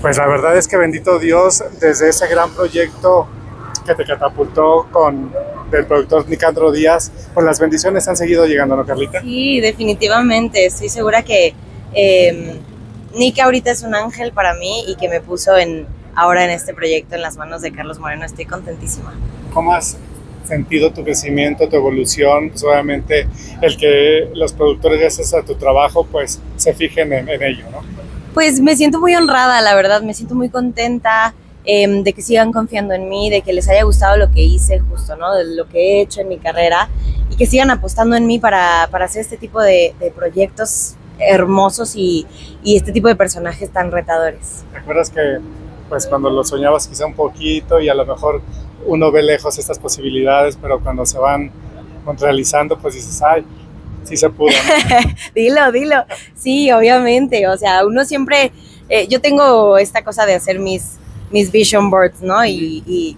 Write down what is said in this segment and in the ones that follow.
Pues la verdad es que bendito Dios, desde ese gran proyecto que te catapultó con del productor Nicandro Díaz, pues las bendiciones han seguido llegando, ¿no, Carlita? Sí, definitivamente. Estoy segura que eh, Nick ahorita es un ángel para mí y que me puso en ahora en este proyecto en las manos de Carlos Moreno. Estoy contentísima. ¿Cómo has sentido tu crecimiento, tu evolución? Pues obviamente el que los productores, gracias a tu trabajo, pues se fijen en, en ello, ¿no? Pues me siento muy honrada, la verdad, me siento muy contenta eh, de que sigan confiando en mí, de que les haya gustado lo que hice justo, ¿no? De lo que he hecho en mi carrera y que sigan apostando en mí para, para hacer este tipo de, de proyectos hermosos y, y, este tipo de personajes tan retadores. ¿Te acuerdas que pues cuando lo soñabas quizá un poquito y a lo mejor uno ve lejos estas posibilidades, pero cuando se van realizando pues dices, ay, dilo, dilo. Sí, obviamente. O sea, uno siempre, eh, yo tengo esta cosa de hacer mis, mis vision boards, ¿no? Y, y,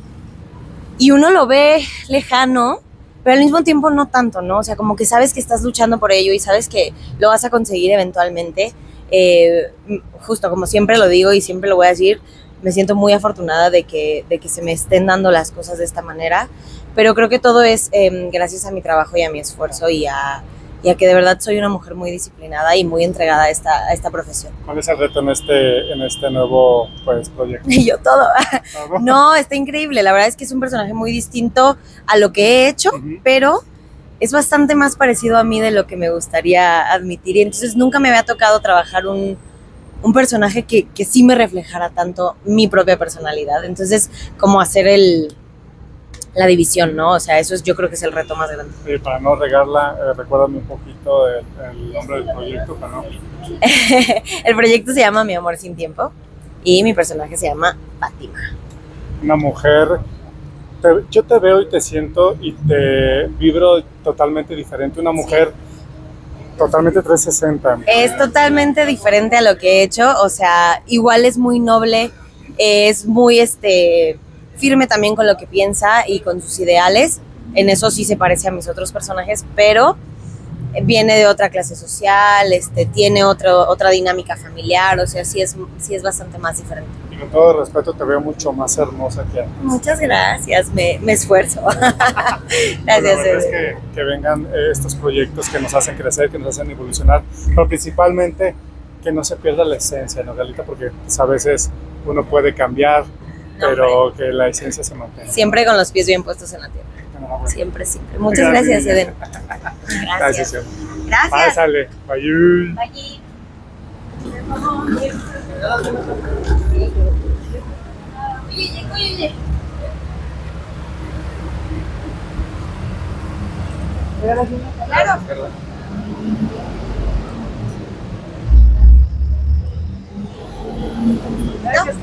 uno lo ve lejano, pero al mismo tiempo no tanto, ¿no? O sea, como que sabes que estás luchando por ello y sabes que lo vas a conseguir eventualmente. Eh, justo como siempre lo digo y siempre lo voy a decir, me siento muy afortunada de que, de que se me estén dando las cosas de esta manera, pero creo que todo es eh, gracias a mi trabajo y a mi esfuerzo y a, y a que de verdad soy una mujer muy disciplinada y muy entregada a esta, a esta profesión. ¿Cuál es el reto en este, en este nuevo pues, proyecto? Y yo todo. no, está increíble. La verdad es que es un personaje muy distinto a lo que he hecho, uh -huh. pero es bastante más parecido a mí de lo que me gustaría admitir. Y entonces nunca me había tocado trabajar un, un personaje que, que sí me reflejara tanto mi propia personalidad. Entonces, como hacer el, la división, ¿no? O sea, eso es, yo creo que es el reto más grande. Sí, para no regarla, eh, recuérdame un poquito el, el, nombre del proyecto, para no. el proyecto se llama Mi amor sin tiempo y mi personaje se llama Fátima. Una mujer, te, yo te veo y te siento y te vibro totalmente diferente. Una mujer totalmente 360. Es totalmente diferente a lo que he hecho, o sea, igual es muy noble, es muy este firme también con lo que piensa y con sus ideales. En eso sí se parece a mis otros personajes, pero viene de otra clase social, este, tiene otro, otra dinámica familiar, o sea, sí es, sí es bastante más diferente. Y con todo respeto te veo mucho más hermosa que antes. Muchas gracias, me, me esfuerzo. gracias. Bueno, es que, que vengan eh, estos proyectos que nos hacen crecer, que nos hacen evolucionar, pero principalmente que no se pierda la esencia, ¿no, Galita? Porque pues, a veces uno puede cambiar, pero que la esencia se mantenga. Siempre con los pies bien puestos en la tierra. Siempre, siempre. Muchas gracias, gracias Eden. Gracias. Gracias. gracias. Pásale. Bye. Bye. Claro. Gracias,